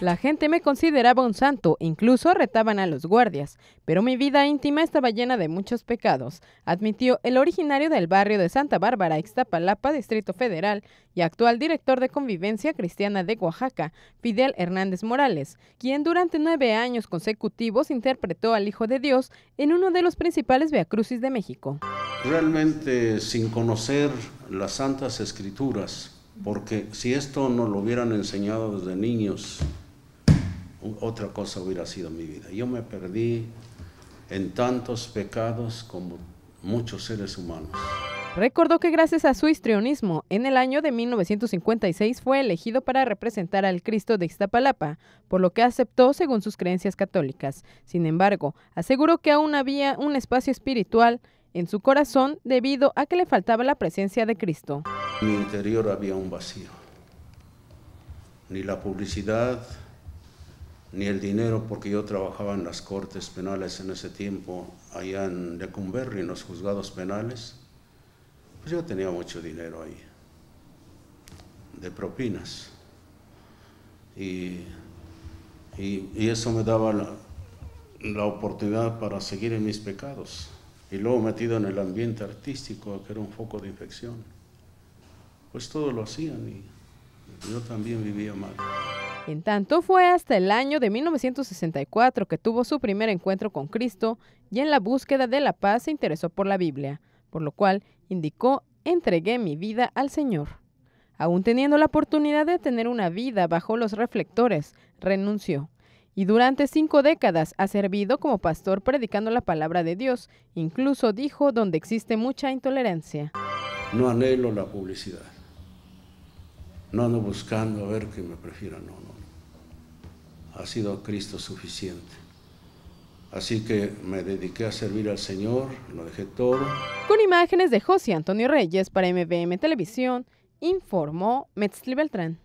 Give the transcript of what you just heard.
La gente me consideraba un santo, incluso retaban a los guardias, pero mi vida íntima estaba llena de muchos pecados, admitió el originario del barrio de Santa Bárbara, Ixtapalapa, Distrito Federal, y actual director de Convivencia Cristiana de Oaxaca, Fidel Hernández Morales, quien durante nueve años consecutivos interpretó al Hijo de Dios en uno de los principales Viacrucis de México. Realmente sin conocer las Santas Escrituras, porque si esto nos lo hubieran enseñado desde niños, otra cosa hubiera sido mi vida. Yo me perdí en tantos pecados como muchos seres humanos. Recordó que gracias a su histrionismo, en el año de 1956 fue elegido para representar al Cristo de Iztapalapa, por lo que aceptó según sus creencias católicas. Sin embargo, aseguró que aún había un espacio espiritual en su corazón debido a que le faltaba la presencia de Cristo. En mi interior había un vacío. Ni la publicidad, ni el dinero, porque yo trabajaba en las cortes penales en ese tiempo, allá en Lecumberri, en los juzgados penales. Pues yo tenía mucho dinero ahí, de propinas. Y, y, eso me daba la, la oportunidad para seguir en mis pecados. Y luego metido en el ambiente artístico, que era un foco de infección. Pues todo lo hacían y yo también vivía mal. En tanto, fue hasta el año de 1964 que tuvo su primer encuentro con Cristo y en la búsqueda de la paz se interesó por la Biblia, por lo cual indicó, entregué mi vida al Señor. Aún teniendo la oportunidad de tener una vida bajo los reflectores, renunció. Y durante cinco décadas ha servido como pastor predicando la palabra de Dios, incluso dijo donde existe mucha intolerancia. No anhelo la publicidad. No ando buscando a ver que me prefieran, no, no. Ha sido Cristo suficiente. Así que me dediqué a servir al Señor, lo dejé todo. Con imágenes de José Antonio Reyes para MBM Televisión, informó Metzli Beltrán.